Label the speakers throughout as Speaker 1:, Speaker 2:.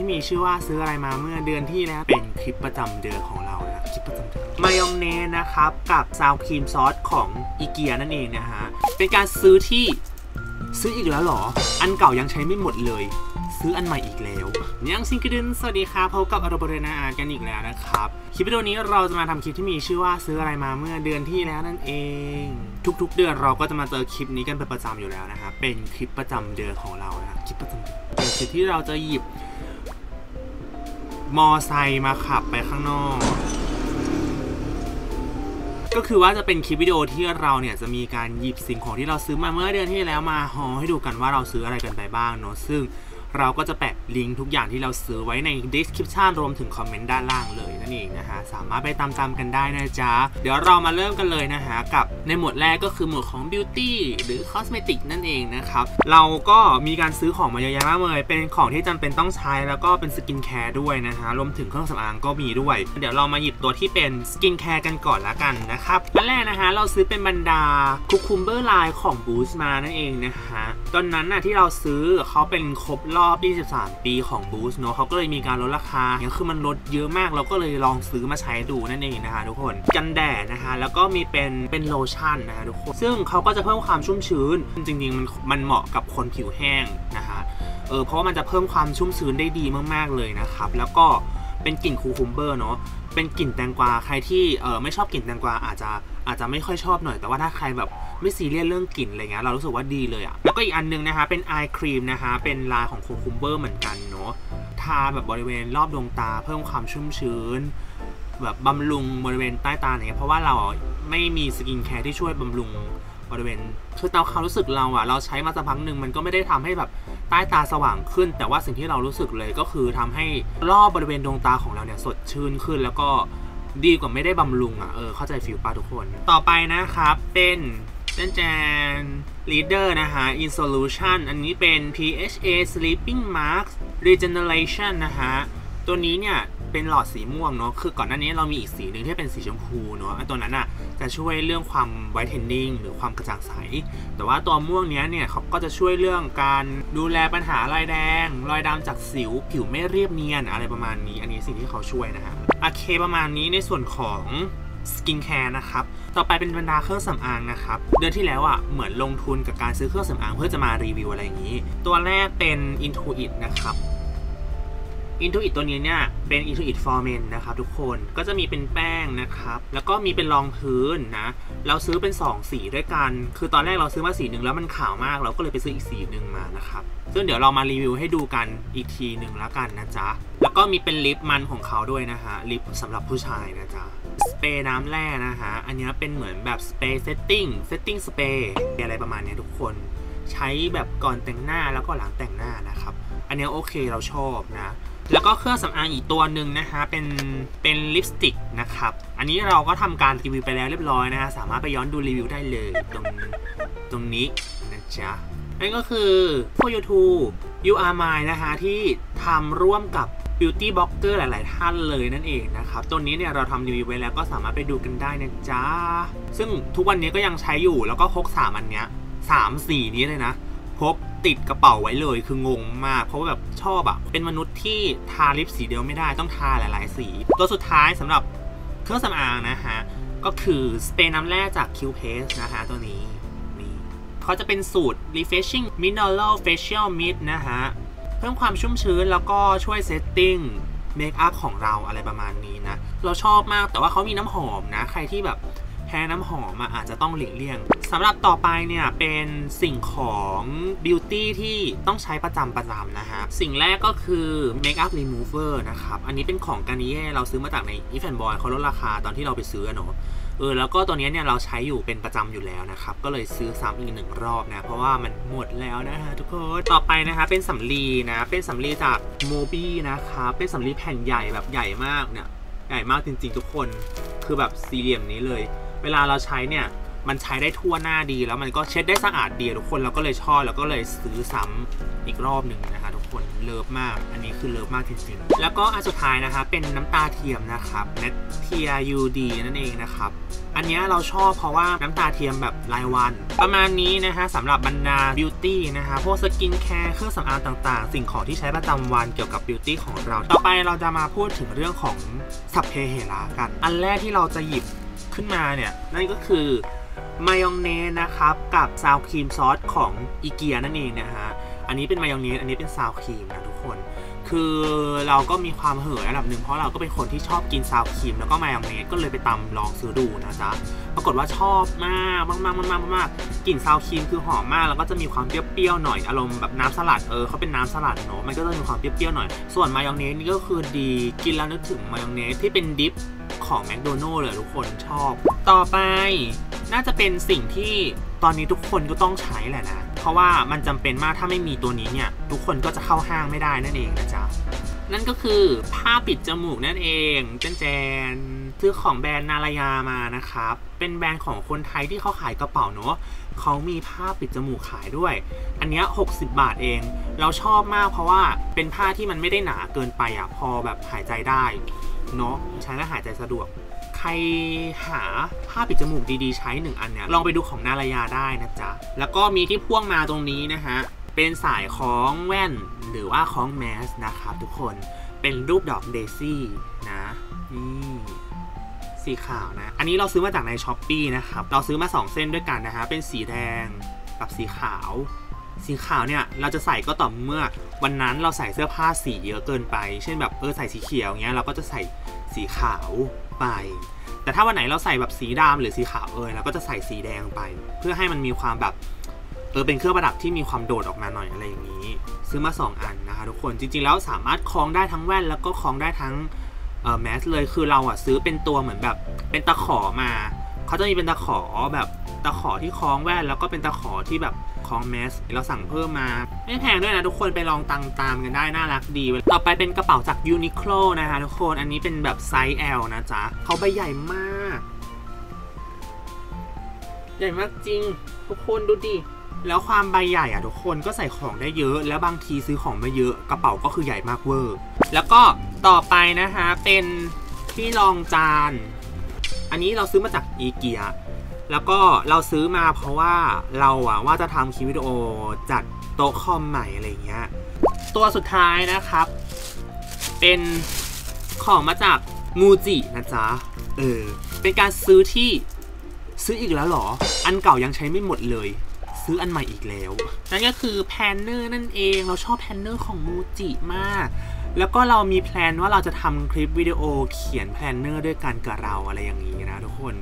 Speaker 1: ที่มีชื่อว่าซื้ออะไรมาเมื่อเดือนที่แล้วเป็นคลิปประจำเดือนของเรานะคลิปประจำเดือนมายองเนสนะครับกับซาวครีมซอสของอีเกียนั่นเองนะฮะเป็นการซื้อที่ซื้ออีกแล้วเหรอ อันเก่ายังใช้ไม่หมดเลย ซื้ออันใหม่อีกแล้วยังซิงกิดินสวัสดีครับพบกับอารบเรนาอากันอีกแล้วนะครับ คลิปวิดีโอนี้เราจะมาทำคลิปที่มีชื่อว่าซื้ออะไรมาเมื่อเดือนที่แล้วนั่นเอง ทุกๆ เดือนเราก็จะมาเจอคลิปนี้กันเป็นประจำอยู่แล้วนะครับเป็นคลิปประจำเดือนของเรานะคลิปประจำเดือนเป็นคลิปที่เราจะหยิบ มอไซค์มาขับไปข้างนอก ก็คือว่าจะเป็นคลิปวิดีโอที่เราเนี่ยจะมีการหยิบสิ่งของที่เราซื้อมาเมื่อเดือนที่แล้วมาห่อให้ดูกันว่าเราซื้ออะไรกันไปบ้างเนาะซึ่ง เราก็จะแปะลิงก์ทุกอย่างที่เราซื้อไว้ใน description รวมถึงคอมเมนต์ด้านล่างเลยนั่นเองนะฮะสามารถไปตามๆกันได้นะจ๊ะ เดี๋ยวเรามาเริ่มกันเลยนะฮะกับในหมวดแรกก็คือหมวดของ beauty หรือ cosmetic นั่นเองนะครับ เราก็มีการซื้อของมาเยอะแยะมากเลยเป็นของที่จำเป็นต้องใช้แล้วก็เป็นสกินแคร์ด้วยนะฮะรวมถึงเครื่องสำอางก็มีด้วย เดี๋ยวเรามาหยิบตัวที่เป็นสกินแคร์กันก่อนละกันนะครับอันแรกนะฮะเราซื้อเป็นบรรดาคุคุมเบอร์ไลน์ของ Boost มานั่นเองนะฮะตอนนั้นน่ะที่เราซื้อเขาเป็นครบรอบ 23 ปีของ Boots เนอะเขาก็เลยมีการลดราคาเนี่ยคือมันลดเยอะมากเราก็เลยลองซื้อมาใช้ดูนั่นเองนะคะทุกคนกันแดดนะคะแล้วก็มีเป็นเป็นโลชั่นนะคะทุกคนซึ่งเขาก็จะเพิ่มความชุ่มชื้น จริงๆมันมันเหมาะกับคนผิวแห้งนะคะเออเพราะว่ามันจะเพิ่มความชุ่มชื้นได้ดีมากๆเลยนะครับแล้วก็เป็นกลิ่น cucumber เนาะเป็นกลิ่นแตงกวาใครที่เออไม่ชอบกลิ่นแตงกวาอาจจะอาจจะไม่ค่อยชอบหน่อย แต่ว่าถ้าใครแบบ ไม่ซีเรียสเรื่องกลิ่นอะไรเงี้ยเรารู้สึกว่าดีเลยอะแล้วก็อีกอันนึงนะคะเป็น eye cream นะคะเป็นไลน์ของ cucumber เหมือนกันเนาะทาแบบบริเวณรอบดวงตา เพิ่มความชุ่มชื้น แบบบำรุงบริเวณใต้ตาเนี่ยเพราะว่าเราไม่มีสกินแคร์ที่ช่วยบำรุงบริเวณคือตามความรู้สึกเราอะเราใช้มาสักพักหนึ่งมันก็ไม่ได้ทำให้แบบใต้ตาสว่างขึ้น แต่ว่าสิ่งที่เรารู้สึกเลยก็คือทำให้รอบบริเวณดวงตาของเราเนี่ยสดชื่นขึ้น แล้วก็ดีกว่าไม่ได้บำรุงอะเออเข้าใจ feel ปะทุกคน ต่อไปนะครับเป็น เจนแจน leader นะฮะ in solution อันนี้เป็น PHA sleeping mask regeneration นะฮะ ตัวนี้เนี่ยเป็นหลอดสีม่วงเนาะ คือก่อนหน้านี้เรามีอีกสีหนึ่งที่เป็นสีชมพูเนาะตัวนั้นอะจะช่วยเรื่องความ whitening หรือความกระจ่างใส แต่ว่าตัวม่วงเนี้ยเนี่ยเขาก็จะช่วยเรื่องการดูแลปัญหารอยแดง รอยดำจากสิว ผิวไม่เรียบเนียนอะไรประมาณนี้ อันนี้สิ่งที่เขาช่วยนะฮะ โอเคประมาณนี้ในส่วนของ สกินแคร์นะครับ ต่อไปเป็นบรรดาเครื่องสำอางนะครับ เดือนที่แล้วอะเหมือนลงทุนกับการซื้อเครื่องสำอางเพื่อจะมารีวิวอะไรอย่างนี้ ตัวแรกเป็น Intuit นะครับ Intuit ตัวนี้เนี่ยเป็น In2it for Men นะครับทุกคนก็จะมีเป็นแป้งนะครับ แล้วก็มีเป็นรองพื้นนะ เราซื้อเป็น 2 สีด้วยกัน คือตอนแรกเราซื้อมาสีหนึ่งแล้วมันขาวมากเราก็เลยไปซื้ออีกสีหนึ่งมานะครับ ซึ่งเดี๋ยวเรามารีวิวให้ดูกันอีกทีหนึ่งแล้วกันนะจ๊ะ แล้วก็มีเป็นลิปมันของเขาด้วยนะฮะลิปสำหรับผู้ชายนะจ๊ะ สเปรย์น้ำแร่นะฮะอันนี้เป็นเหมือนแบบสเปรย์ setting setting sprayอะไรประมาณนี้ทุกคน ใช้แบบก่อนแต่งหน้าแล้วก็หลังแต่งหน้านะครับ อันนี้โอเคเราชอบนะ แล้วก็เครื่องสำอางอีกตัวหนึ่งนะฮะเป็นเป็นลิปสติกนะครับ อันนี้เราก็ทำการรีวิวไปแล้วเรียบร้อยนะฮะสามารถไปย้อนดูรีวิวได้เลยตรงตรงนี้นะจ๊ะนั่นก็คือ for you to you are mine นะฮะที่ทำร่วมกับ beauty blogger หลาย ๆ ท่านเลยนั่นเองนะครับ ตัวนี้เนี่ยเราทำรีวิวไว้แล้วก็สามารถไปดูกันได้นะจ๊ะ ซึ่งทุกวันนี้ก็ยังใช้อยู่แล้วก็พกสามอันเนี้ยสามสีนี้เลยนะพกติดกระเป๋าไว้เลยคืองงมาก เพราะว่าแบบชอบอะเป็นมนุษย์ที่ทาลิปสีเดียวไม่ได้ต้องทาหลาย ๆ สี ตัวสุดท้ายสำหรับเครื่องสำอางนะฮะ ก็คือสเปรย์น้ำแร่จาก Q Paste นะฮะตัวนี้นี่เขาจะเป็นสูตร refreshing mineral facial mist นะฮะ เพิ่มความชุ่มชื้นแล้วก็ช่วย setting makeup ของเราอะไรประมาณนี้นะ เราชอบมากแต่ว่าเขามีน้ำหอมนะ ใครที่แบบแพ้น้ำหอมอะอาจจะต้องหลีกเลี่ยงสำหรับต่อไปเนี่ยเป็นสิ่งของบิวตี้ที่ต้องใช้ประจำประจำนะฮะ สิ่งแรกก็คือ Makeup Remover นะครับ อันนี้เป็นของการนิเย่เราซื้อมาจากใน If and Boy เขาลดราคาตอนที่เราไปซื้อเนาะ เออแล้วก็ตัวนี้เนี่ยเราใช้อยู่เป็นประจำอยู่แล้วนะครับ ก็เลยซื้อซ้ำอีกหนึ่งรอบนะ เพราะว่ามันหมดแล้วนะฮะทุกคน ต่อไปนะคะเป็นสำลีนะ เป็นสำลีจากโมบี้นะคะเป็นสำลีแผ่นใหญ่แบบใหญ่มากเนี่ยใหญ่มากจริง ๆ ทุกคนคือแบบสี่เหลี่ยมนี้เลย เวลาเราใช้เนี่ยมันใช้ได้ทั่วหน้าดีแล้วมันก็เช็ดได้สะอาดดีทุกคนเราก็เลยชอบแล้วก็เลยซื้อซ้ำอีกรอบหนึ่งนะคะ คน love มาก อันนี้คือ love มากจริงๆ แล้วก็อันสุดท้ายนะคะเป็นน้ำตาเทียมนะครับ Natear UD นั่นเองนะครับ อันนี้เราชอบเพราะว่าน้ำตาเทียมแบบรายวัน ประมาณนี้นะฮะสำหรับบรรดา beauty นะฮะพวกสกินแคร์เครื่องสำอางต่างๆ สิ่งของที่ใช้ประจำวันเกี่ยวกับ beauty ของเรา ต่อไปเราจะมาพูดถึงเรื่องของสัพเพเหระกัน อันแรกที่เราจะหยิบขึ้นมาเนี่ยนั่นก็คือมายองเนสนะครับ กับ sour cream ซอสของอีเกียนั่นเองนะฮะ อันนี้เป็นมายองเนสอันนี้เป็น sour cream นะทุกคน คือเราก็มีความเห่อระดับหนึ่งเพราะเราก็เป็นคนที่ชอบกิน sour cream แล้วก็มายองเนสก็เลยไปตำลองซื้อดูนะจ๊ะปรากฏว่าชอบมากมากมากมากมากมากกลิ่น sour cream คือหอมมากแล้วก็จะมีความเปรี้ยวๆหน่อยอารมณ์แบบน้ำสลัดเออเขาเป็นน้ำสลัดเนอะมันก็จะมีความเปรี้ยวๆหน่อย ส่วนมายองเนสนี่ก็คือดีกินแล้วนึกถึงมายองเนสที่เป็นดิฟของแมคโดนัลล์เลยทุกคนชอบ ต่อไปน่าจะเป็นสิ่งที่ตอนนี้ทุกคนก็ต้องใช้แหละนะ ราะว่ามันจำเป็นมากถ้าไม่มีตัวนี้เนี่ยทุกคนก็จะเข้าห้างไม่ได้นั่นเองนะจ๊ะนั่นก็คือผ้าปิดจมูกนั่นเองเจนแจนซื้อของแบรนด์นารายามานะครับ เป็นแบรนด์ของคนไทยที่เขาขายกระเป๋าเนอะเขามีผ้าปิดจมูกขายด้วย อันนี้ 60 บาทเอง เราชอบมากเพราะว่าเป็นผ้าที่มันไม่ได้หนาเกินไปอะพอแบบหายใจได้เนอะใช้แล้วหายใจสะดวก ใครหาผ้าปิดจมูกดีๆ ใช้หนึ่งอันเนี่ยลองไปดูของนารายาได้นะจ๊ะ แล้วก็มีที่พ่วงมาตรงนี้นะฮะ เป็นสายคล้องแว่นหรือว่าคล้องแมสนะครับทุกคนเป็นรูปดอกเดซี่นะนี่สีขาวนะ อันนี้เราซื้อมาจากในช้อปปีนะครับ เราซื้อมา 2 เส้นด้วยกันนะฮะ เป็นสีแดงกับสีขาว สีขาวเนี่ย เราจะใส่ก็ต่อเมื่อวันนั้นเราใส่เสื้อผ้าสีเยอะเกินไป เช่นแบบเออใส่สีเขียวเงี้ยเราก็จะใส่สีขาว ไป แต่ถ้าวันไหนเราใส่แบบสีดำหรือสีขาวเอยเราก็จะใส่สีแดงไป เพื่อให้มันมีความแบบเออเป็นเครื่องประดับที่มีความโดดออกมาหน่อยอะไรอย่างนี้ ซื้อมา 2 อันนะคะทุกคนจริงๆแล้วสามารถคล้องได้ทั้งแว่น แล้วก็คล้องได้ทั้งแมสเลยคือเราอะซื้อเป็นตัวเหมือนแบบเป็นตะขอมาเขาจะมีเป็นตะขอแบบตะขอที่คล้องแว่นแล้วก็เป็นตะขอที่แบบ คองแมสเราสั่งเพิ่มมาไม่แพงด้วยนะทุกคนไปลองตังตามกันได้น่ารักดี ต่อไปเป็นกระเป๋าจาก Uniqlo นะคะทุกคนอันนี้เป็นแบบไซส์ L นะจ๊ะเขาใบใหญ่มาก ใหญ่มากจริง ทุกคนดูดิแล้วความใบใหญ่อะทุกคนก็ใส่ของได้เยอะ แล้วบางทีซื้อของม่เยอะกระเป๋าก็คือใหญ่มากเวอร์ แล้วก็ต่อไปนะคะเป็นที่รองจาน อันนี้เราซื้อมาจากอีเกีย แล้วก็เราซื้อมาเพราะว่าเราอะว่าจะทำคลิปวิดีโอจัดโต๊ะคอมใหม่อะไรเงี้ย ตัวสุดท้ายนะครับ เป็นของมาจากมูจินะจ๊ะ เออ เป็นการซื้อที่ซื้ออีกแล้วหรอ อันเก่ายังใช้ไม่หมดเลย ซื้ออันใหม่อีกแล้ว นั่นก็คือ planner นั่นเอง เราชอบ planner ของ MUJI มากแล้วก็เรามี plan ว่าเราจะทำคลิปวิดีโอเขียน planner ด้วยกันกับเราอะไรอย่างนี้นะทุกคน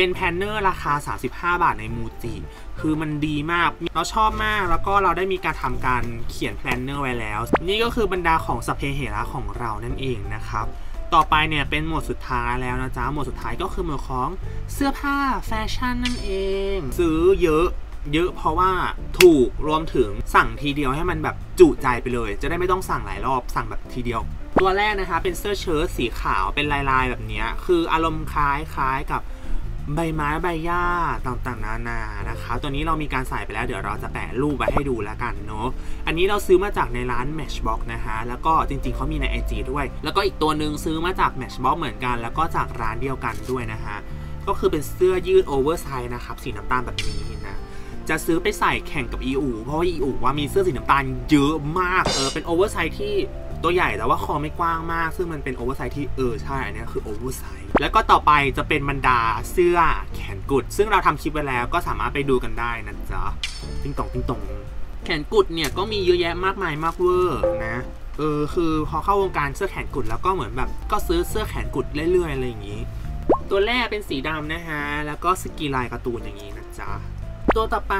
Speaker 1: เป็น planner ราคา 35 บาทใน MUJI คือมันดีมาก เราชอบมาก แล้วก็เราได้มีการทำการเขียน planner ไว้แล้ว นี่ก็คือบรรดาของสัพเพเหระของเรานั่นเองนะครับ ต่อไปเนี่ยเป็นหมวดสุดท้ายแล้วนะจ๊ะ หมวดสุดท้ายก็คือหมวดของเสื้อผ้าแฟชั่นนั่นเอง ซื้อเยอะเยอะเพราะว่าถูกรวมถึงสั่งทีเดียวให้มันแบบจุใจไปเลย จะได้ไม่ต้องสั่งหลายรอบสั่งแบบทีเดียว ตัวแรกนะคะเป็นเสื้อเชิ้ตสีขาวเป็นลายๆแบบนี้คืออารมณ์คล้ายคล้ายกับ ใบไม้ใบหญ้าต่างๆนานานะคะ ตัวนี้เรามีการใส่ไปแล้วเดี๋ยวเราจะแปะรูปไว้ให้ดูแล้วกันเนาะ อันนี้เราซื้อมาจากในร้าน Matchbox นะคะแล้วก็จริงๆเขามีใน IG ด้วย แล้วก็อีกตัวหนึ่งซื้อมาจาก Matchbox เหมือนกัน แล้วก็จากร้านเดียวกันด้วยนะคะก็คือเป็นเสื้อยืด oversize นะครับสีน้ำตาลแบบนี้นะจะซื้อไปใส่แข่งกับอีอูเพราะว่าอีอูว่ามีเสื้อสีน้ำตาลเยอะมากเออเป็น oversize ที่ ตัวใหญ่แต่ว่าคอไม่กว้างมาก ซึ่งมันเป็น oversize ที่เออใช่อันนี้คือ oversize แล้วก็ต่อไปจะเป็นบรรดาเสื้อแขนกุด ซึ่งเราทำคลิปไว้แล้วก็สามารถไปดูกันได้นะจ๊ะติ้งตองติ้งตองแขนกุดเนี่ยก็มีเยอะแยะมากมายมากเวอร์นะเออคือพอเข้าวงการเสื้อแขนกุดแล้วก็เหมือนแบบก็ซื้อเสื้อแขนกุดเรื่อยๆอะไรอย่างนี้ ตัวแรกเป็นสีดำนะฮะแล้วก็สกีลายการ์ตูนอย่างนี้นะจ๊ะตัวต่อไป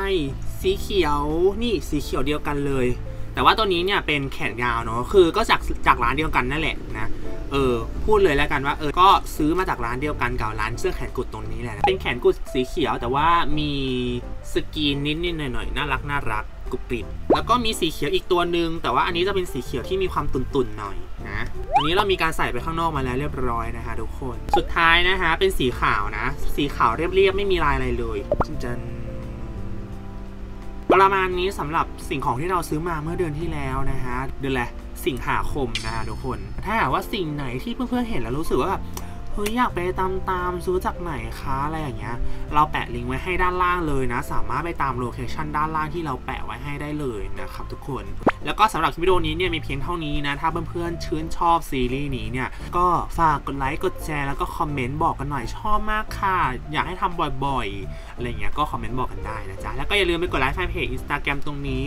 Speaker 1: สีเขียวนี่สีเขียวเดียวกันเลย แต่ว่าตัวนี้เนี่ยเป็นแขนยาวเนาะคือก็จากจากร้านเดียวกันนั่นแหละนะเออพูดเลยแล้วกันว่าเออก็ซื้อมาจากร้านเดียวกันกับร้านเสื้อแขนกุดตรงนี้แหละนะเป็นแขนกุดสีเขียว แต่ว่ามีสกรีนนิดๆหน่อยๆน่ารักน่ารักกรุบกริบแล้วก็มีสีเขียวอีกตัวหนึ่งแต่ว่าอันนี้จะเป็นสีเขียวที่มีความตุ่นๆหน่อยนะอันนี้เรามีการใส่ไปข้างนอกมาแล้วเรียบร้อยนะคะทุกคน สุดท้ายนะคะเป็นสีขาวนะ สีขาวเรียบๆไม่มีลายอะไรเลยจัน ประมาณนี้สำหรับสิ่งของที่เราซื้อมาเมื่อเดือนที่แล้วนะฮะเดือนอะไรสิงหาคมนะฮะทุกคน ถ้าหากว่าสิ่งไหนที่เพื่อนๆเห็นแล้วรู้สึกว่าแบบเฮ้ยอยากไปตามตามๆซื้อจากไหนคะอะไรอย่างเงี้ย เราแปะลิงก์ไว้ให้ด้านล่างเลยนะ สามารถไปตามโลเคชันด้านล่างที่เราแปะไว้ให้ได้เลยนะครับทุกคนแล้วก็สำหรับคลิปวิดีโอนี้เนี่ยมีเพียงเท่านี้นะ ถ้าเพื่อนๆชื่นชอบซีรีส์นี้เนี่ย ก็ฝากกดไลค์ กดแชร์ แล้วก็คอมเมนต์บอกกันหน่อยชอบมากค่ะ อยากให้ทำบ่อยๆ อะไรเงี้ยก็คอมเมนต์บอกกันได้นะจ๊ะ แล้วก็อย่าลืมไปกดไลค์แฟนเพจ Instagram ตรงนี้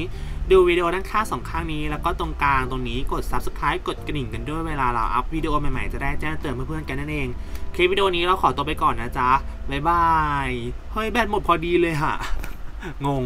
Speaker 1: ดูวิดีโอด้านข้างสองข้างนี้ แล้วก็ตรงกลางตรงนี้กด Subscribe กดกระดิ่งกันด้วยเวลาเราอัพวิดีโอใหม่ๆจะได้แจ้งเตือนเพื่อนๆกันนั่นเอง คลิปวิดีโอนี้เราขอตัวไปก่อนนะจ๊ะบ๊ายบายเฮ้ยแบตหมดพอดีเลยฮะงง